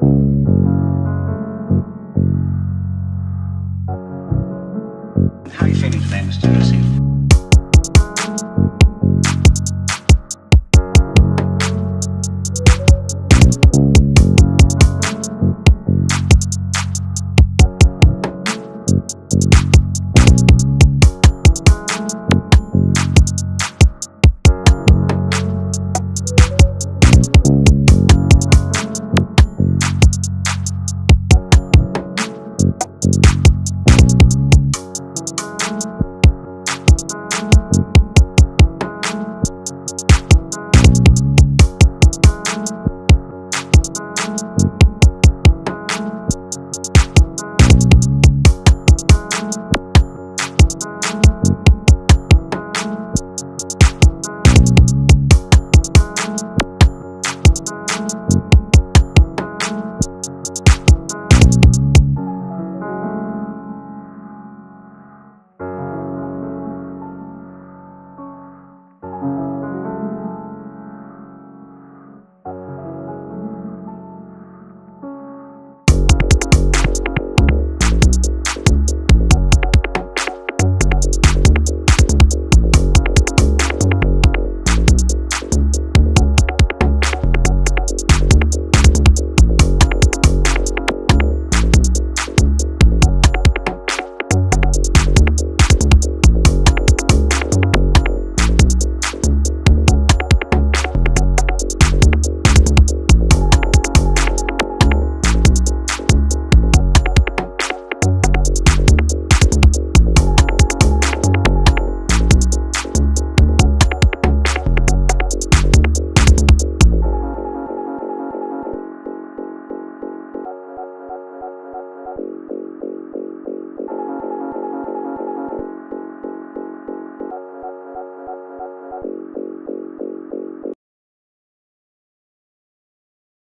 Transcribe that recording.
How are you feeling today, Mr. Jesse? Thank